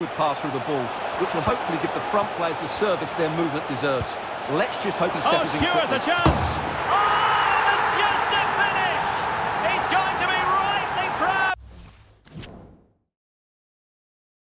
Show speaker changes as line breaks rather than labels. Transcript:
Good pass through the ball, which will hopefully give the front players the service their movement deserves. Let's just hope he settles
Oh,
settles in
Stewart's a chance.